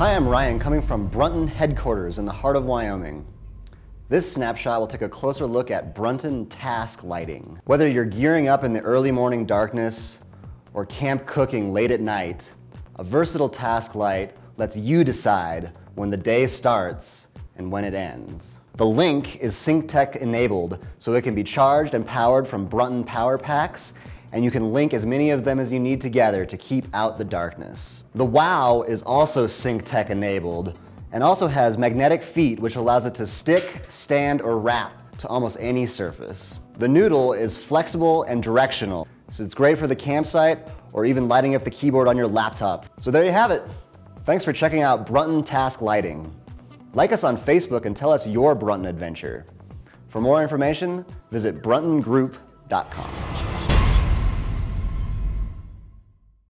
Hi, I'm Ryan coming from Brunton headquarters in the heart of Wyoming. This snapshot will take a closer look at Brunton task lighting. Whether you're gearing up in the early morning darkness or camp cooking late at night, a versatile task light lets you decide when the day starts and when it ends. The link is SyncTech enabled, so it can be charged and powered from Brunton power packs, and you can link as many of them as you need together to keep out the darkness. The WOW is also SyncTech enabled, and also has magnetic feet which allows it to stick, stand, or wrap to almost any surface. The Noodle is flexible and directional, so it's great for the campsite or even lighting up the keyboard on your laptop. So there you have it. Thanks for checking out Brunton Task Lighting. Like us on Facebook and tell us your Brunton adventure. For more information, visit bruntongroup.com.